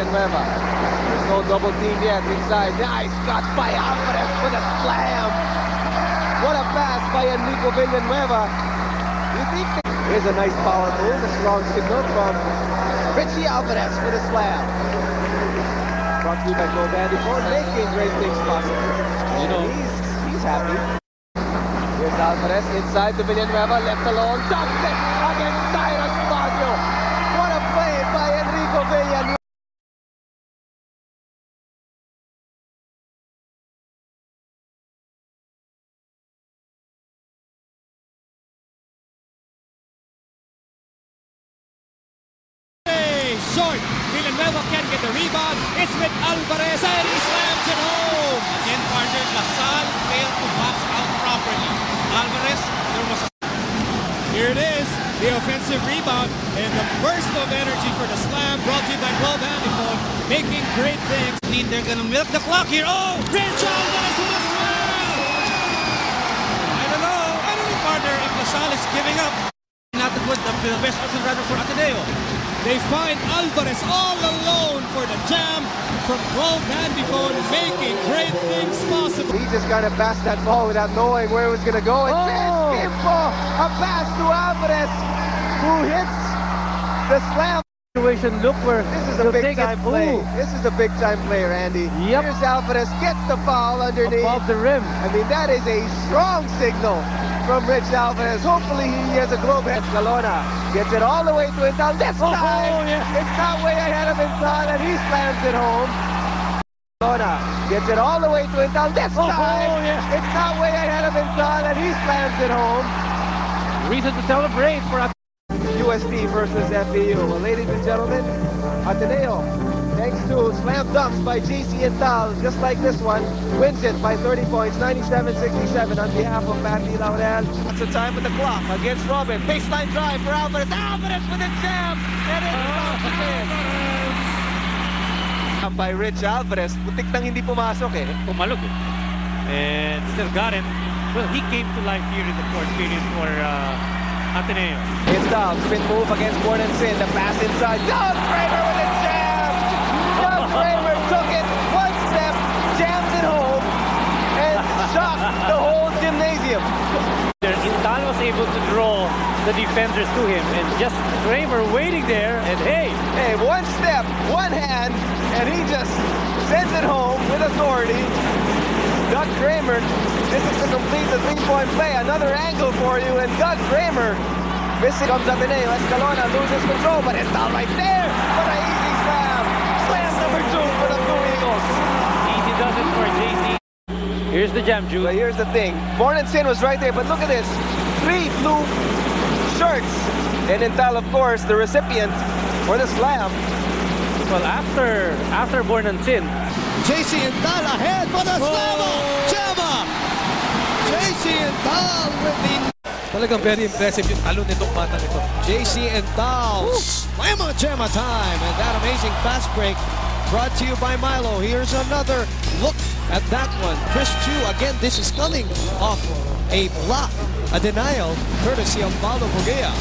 Villanueva. There's no double team yet inside. Nice cut by Alvarez with a slam. What a pass by Enrico Villanueva. You think here's a nice power move, a strong signal from Richie Alvarez with a slam. Brought to you by Go Bandiford, making great things possible. You know, he's he's happy. Here's Alvarez inside to Villanueva, left alone, dumps it against Cyrus Baguio. What a play by Enrico Villanueva. Short. Villanueva can get the rebound. It's with Alvarez and he slams it home. Again, partner, La Salle failed to box out properly. Alvarez, there was a Here it is, the offensive rebound and the burst of energy for the slam brought to you by Globe Handyphone, making great things. They're gonna milk the clock here. Oh! Rich Alvarez with a slam! I don't know. I don't know, partner, if La Salle is giving up. Not the good, the, the best option rather for Ateneo. They find Alvarez all alone for the jam from Globe Handyphone, making great things possible. He just kind of passed that ball without knowing where it was going to go. And Oh! Timpo, a pass to Alvarez, who hits the slam. situation look where This is a big time it play. ooh, This is a big time play, Randy. Yep. Here's Alvarez, gets the foul underneath. above the rim. I mean, that is a strong signal from Rich Alvarez. Hopefully he has a globe head. Escalona gets it all the way to Intal. This oh, oh, oh, oh, time, yeah. it's not way ahead of Intal, and he slams it home. Escalona gets it all the way to Intal. This Oh, time, yeah. it's not way ahead of Intal, and he slams it home. Reason to celebrate for USD versus FEU. Well, ladies and gentlemen, Ateneo, thanks to slam dunks by JC Intal, just like this one, wins it by 30 points, 97-67 on behalf of Matthew Laurel. That's the time of the clock against Robin. Baseline drive for Alvarez. Alvarez with a jam, and it counts By Rich Alvarez, putik nang hindi pumasok eh. pumalog eh. And still got him. Well, he came to life here in the fourth period for uh, Ateneo. It's Doug, spin move against Gordon Sin. The pass inside. Doug Kramer with a jam. Doug Kramer took it one step, jammed it home, and shocked the whole gymnasium. Intal was able to draw the defenders to him and just Kramer waiting there and hey, Hey, one step, one hand, and he just sends it home with authority. Doug Kramer, this is to complete the three-point play. Another angle for you, and Doug Kramer missing comes up in A. Escalona loses control, but it's not right there. What an easy slam. Slam number two for the Blue Eagles. easy does it for JC. Here's the jam, Jude. But here's the thing. Born and Sin was right there, but look at this. Three blue shirts. And Intal, of course, the recipient for the slam. Well, after after Born and Sin, JC Intal ahead for the slam. Oh. Chema! JC Intal with the Talagang very impressive yung talon nitong batang ito. JC Intal slamma Chema time and that amazing fast break brought to you by Milo. Here's another look at that one. Chris Chu again. This is coming off a block, a denial courtesy of Paolo Bugia.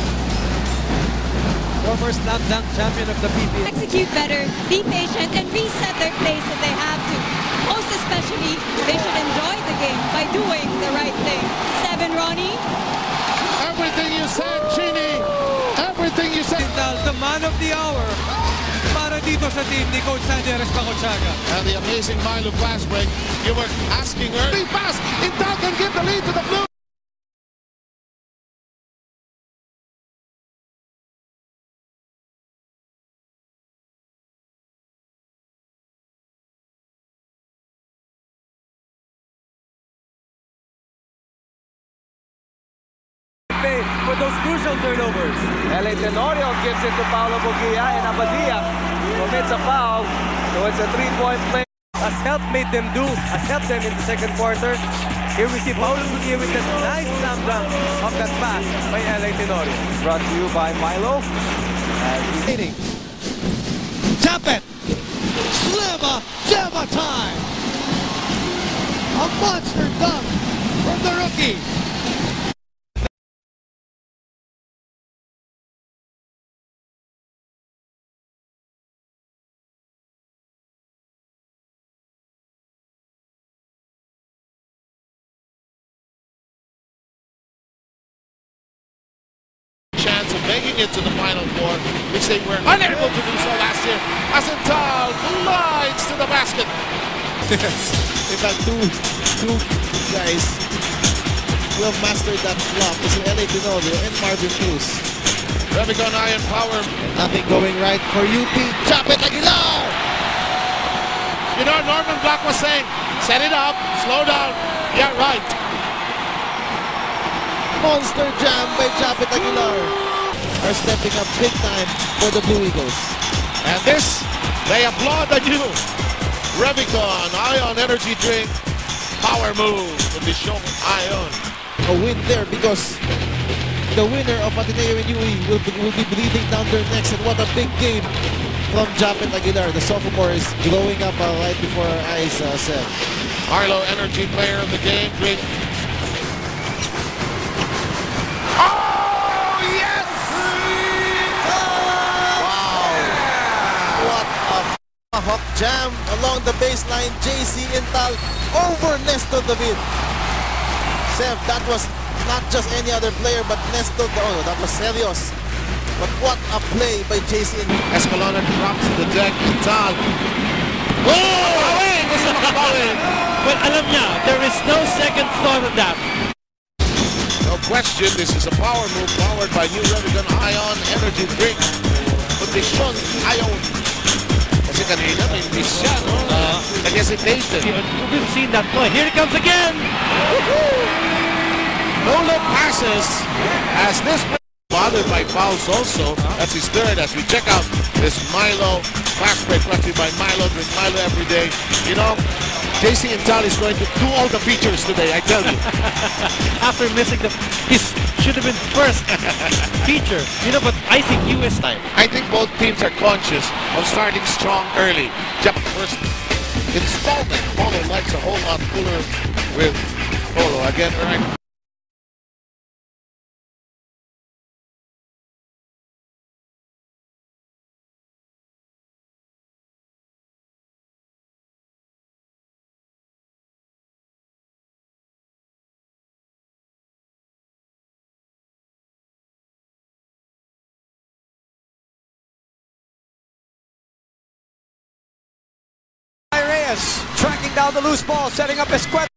Former slam dunk champion of the PBA. execute better, be patient, and reset their place if they have to. Most especially, they should enjoy the game by doing the right thing. Seven, Ronnie. Everything you said, Chini. Everything you said. the man of the hour para dito sa team ni Coach Sandy Arespacochaga. And the amazing Milo Flashbreak. You were asking her. Big pass. Intal can give the lead to the Blue. For those crucial turnovers. LA Tenorio gives it to Paolo Bugia, and Abadia commits a foul. So it's a three-point play. As help made them do, as helped them in the second quarter. Here we see Paolo Bugia with that nice slam dunk of that pass by LA Tenorio. Brought to you by Milo. And he's hitting. Tap it. Slamma Jamma time. A monster dunk from the rookie. Chance of making it to the Final Four, which they were unable to do so last year. Asental glides to the basket. In fact, two, two guys who have mastered that block is LA Tenorio and Marvin Cruz. Revicon Iron Power. Nothing going right for UP. Japeth Aguilar! You know, Norman Black was saying, set it up, slow down. Yeah, right. Monster jam by Japeth Aguilar. Are stepping up big time for the Blue Eagles. And this, they applaud the new Revicon Ion Energy Drink Power Move to be shown Ion. A win there because the winner of Ateneo UE will be, will be breathing down their necks. And what a big game from Japeth Aguilar. The sophomore is glowing up uh, right before our eyes, uh, Seb. Arlo Energy player of the game. Great. Jam along the baseline. JC Intal over Nestor David. Seb, that was not just any other player but Nestor. Oh, no, that was Serios. But what a play by JC Intal. Escalona drops the deck. Tal. Oh! Away! Gusto makabawin. Well, alam niya, there is no second thought on that. No question, this is a power move powered by new Revicon Ion Energy Drink. Kondisyon Ion. Kasi kanina may miss siya, no? Uh, Nag-hesitation. We've seen that play. Here it comes again. No look passes as this bothered by fouls also. That's his third as we check out this Milo fast break brought by Milo. Drink Milo every day. You know, JC Intal is going to do all the features today, I tell you. After missing the, his should have been first feature. You know, but I think US time. I think both teams are conscious of starting strong early. Japan first installment. Polo likes a whole lot cooler with Polo. Again, right. Tracking down the loose ball, setting up Escueta.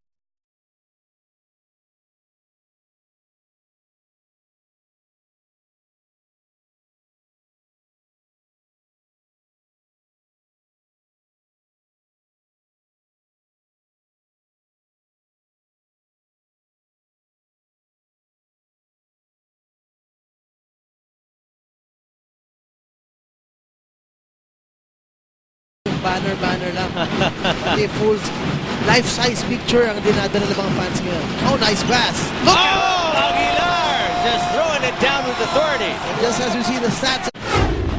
Banner, banner lang. Pati full life-size picture ang dinadala ng mga fans ngayon. Oh, nice pass. Look! Oh, Aguilar just throwing it down with authority. Just as we see the stats.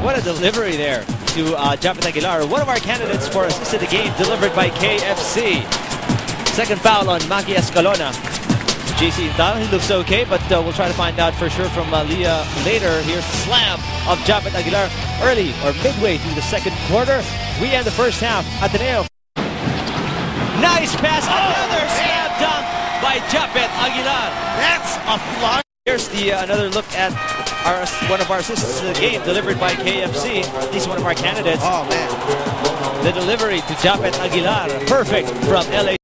What a delivery there to uh, Japeth Aguilar, one of our candidates for assist of the game, delivered by KFC. Second foul on Maki Escalona. JC Intal, he looks okay, but uh, we'll try to find out for sure from uh, Leah later. Here's the slam of Japeth Aguilar early or midway through the second quarter. We end the first half. Ateneo. Nice pass. Another slam dunk by Japeth Aguilar. That's a fly. Here's the uh, another look at our one of our assistants to the game, delivered by KFC. He's one of our candidates. Oh, man. The delivery to Japeth Aguilar, perfect from LA.